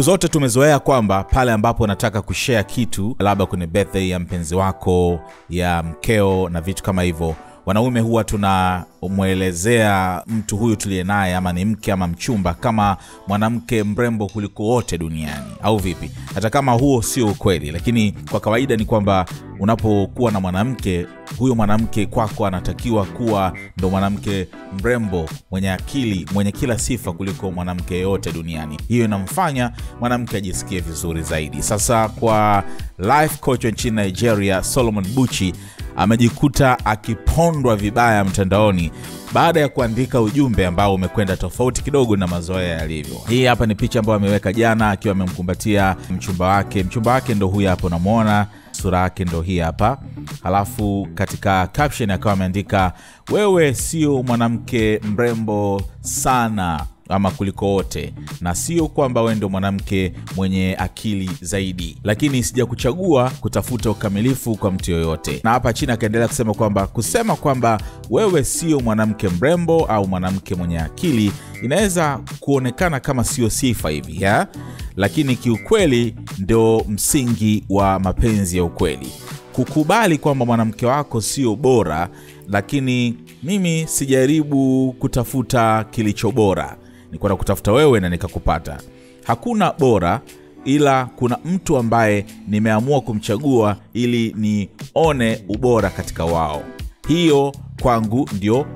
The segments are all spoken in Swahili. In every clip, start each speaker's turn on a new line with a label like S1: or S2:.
S1: siku zote tumezoea kwamba pale ambapo unataka kushare kitu labda kwenye birthday ya mpenzi wako ya mkeo na vitu kama hivyo wanaume huwa tunamwelezea mtu huyu tuliye naye ama ni mke ama mchumba kama mwanamke mrembo kuliko wote duniani. Au vipi? Hata kama huo sio ukweli lakini kwa kawaida ni kwamba unapokuwa na mwanamke huyo mwanamke kwako anatakiwa kuwa ndo mwanamke mrembo mwenye akili mwenye kila sifa kuliko mwanamke yeyote duniani. Hiyo inamfanya mwanamke ajisikie vizuri zaidi. Sasa kwa life coach nchini nigeria solomon buchi amejikuta akipondwa vibaya mtandaoni baada ya kuandika ujumbe ambao umekwenda tofauti kidogo na mazoea yalivyo. Hii hapa ni picha ambayo ameweka jana akiwa amemkumbatia mchumba wake. Mchumba wake ndo huyu hapo unamwona sura yake ndo hii hapa. Halafu katika caption akawa ameandika wewe sio mwanamke mrembo sana ama kuliko wote. Na sio kwamba wewe ndio mwanamke mwenye akili zaidi. Lakini sijakuchagua kutafuta ukamilifu kwa mtu yoyote. Na hapa china akaendelea kusema kwamba kusema kwamba wewe sio mwanamke mrembo au mwanamke mwenye akili inaweza kuonekana kama sio sifa hivi ya? Lakini kiukweli ndio msingi wa mapenzi ya ukweli. Kukubali kwamba mwanamke wako sio bora lakini mimi sijaribu kutafuta kilicho bora nikwenda kutafuta wewe na nikakupata. Hakuna bora ila kuna mtu ambaye nimeamua kumchagua ili nione ubora katika wao. Hiyo kwangu ndio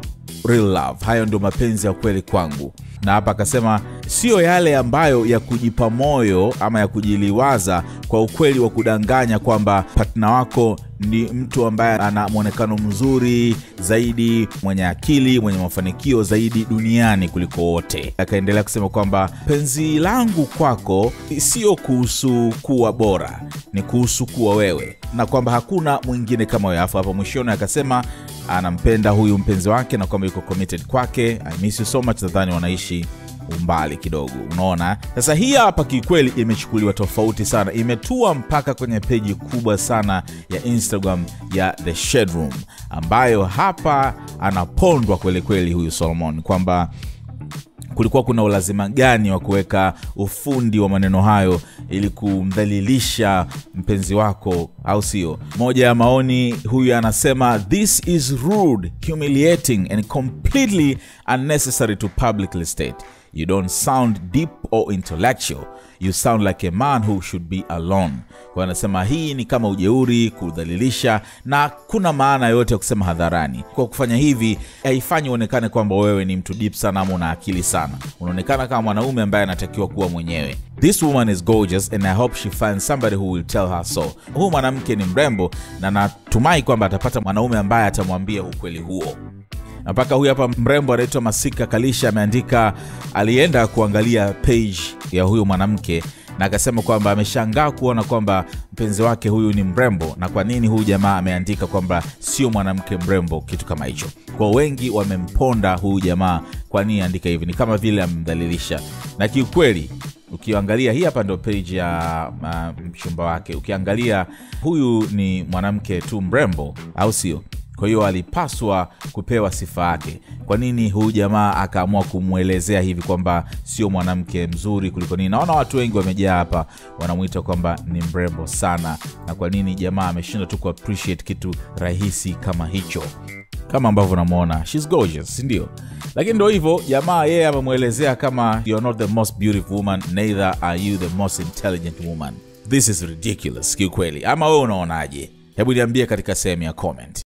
S1: real love. Hayo ndio mapenzi ya kweli kwangu. Na hapa akasema sio yale ambayo ya kujipa moyo ama ya kujiliwaza kwa ukweli wa kudanganya kwamba partner wako ni mtu ambaye ana mwonekano mzuri zaidi mwenye akili mwenye mafanikio zaidi duniani kuliko wote. Akaendelea kusema kwamba penzi langu kwako sio kuhusu kuwa bora ni kuhusu kuwa wewe. Na kwamba hakuna mwingine kama wewe. Hapo mwishoni akasema anampenda huyu mpenzi wake na kwamba yuko committed kwake. I miss you so much nadhani wanaishi umbali kidogo. Unaona? Sasa hii hapa kiukweli imechukuliwa tofauti sana. Imetua mpaka kwenye peji kubwa sana ya instagram ya the shedroom ambayo hapa anapondwa kwelikweli huyu solomon kwamba kulikuwa kuna ulazima gani wa kuweka ufundi wa maneno hayo ili kumdhalilisha mpenzi wako au sio? Moja ya maoni huyu anasema this is rude humiliating and completely unnecessary to publicly state you don't sound deep or intellectual. You sound like a man who should be alone. Kwa anasema hii ni kama ujeuri kudhalilisha na kuna maana yote ya kusema hadharani. Kwa kufanya hivi haifanyi uonekane kwamba wewe ni mtu deep sana ama una akili sana. Unaonekana kama mwanaume ambaye anatakiwa kuwa mwenyewe. This woman is gorgeous and i hope she finds somebody who will tell her so. Huyu mwanamke ni mrembo na natumai kwamba atapata mwanaume ambaye atamwambia ukweli huo na mpaka huyu hapa mrembo anaitwa masika kalisha ameandika alienda kuangalia page ya huyu mwanamke na akasema kwamba ameshangaa kuona kwamba mpenzi wake huyu ni mrembo na kwa nini huyu jamaa ameandika kwamba sio mwanamke mrembo kitu kama hicho. Kwa wengi wamemponda huyu jamaa kwa nini andika hivi ni kama vile amemdhalilisha na kiukweli ukiangalia hii hapa ndo page ya mchumba wake. Ukiangalia huyu ni mwanamke tu mrembo au sio kwa hiyo alipaswa kupewa sifa yake. Kwa nini huyu jamaa akaamua kumwelezea hivi kwamba sio mwanamke mzuri kuliko nini? Naona watu wengi wamejaa hapa wanamwita kwamba ni mrembo sana. Na kwa nini jamaa ameshindwa tu kuappreciate kitu rahisi kama hicho? Kama ambavyo unamwona sindio lakini ndo hivyo jamaa yeye amemwelezea kama not the most beautiful woman neither are you the most intelligent woman. This is ridiculous kiukweli. Ama wewe unaonaje? Hebu niambie katika sehemu ya comment